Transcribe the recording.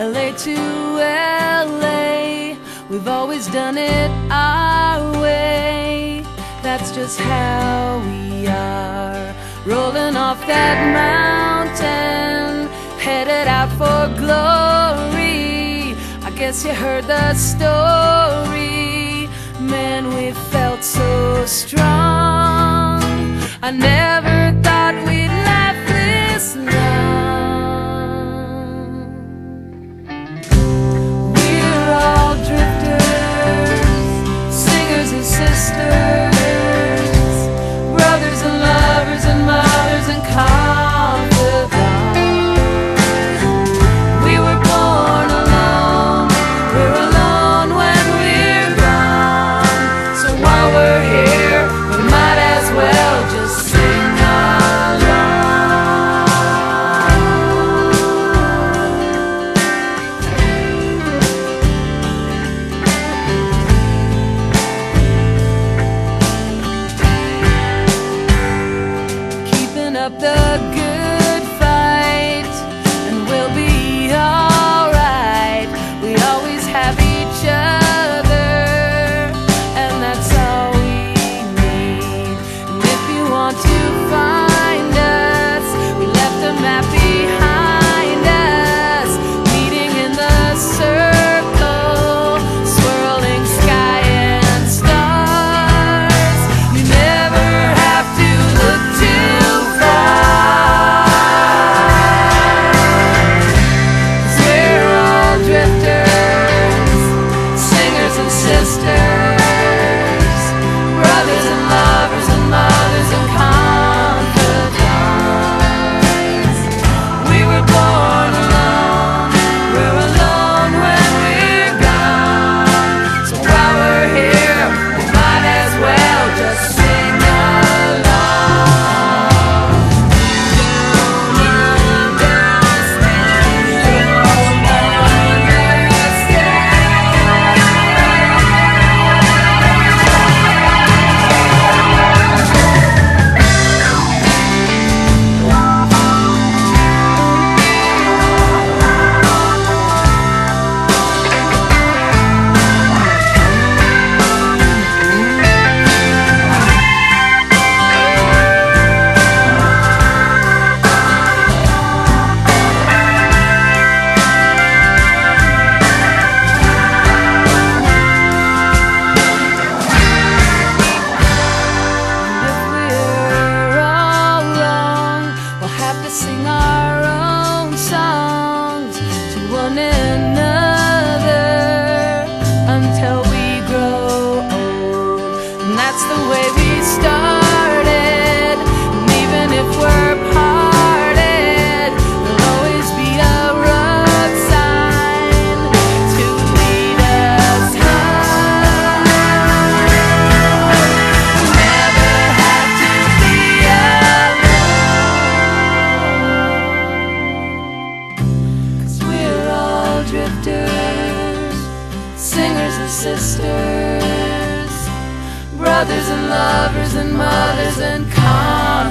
LA to LA. We've always done it our way. That's just how we are. Rolling off that mountain, headed out for glory. I guess you heard the story. Man, we felt so strong. I never that's the way we started. And even if we're parted, there'll always be a road sign to lead us home. Never had to be alone. Cause we're all drifters, singers and sisters, brothers and lovers and mothers and con.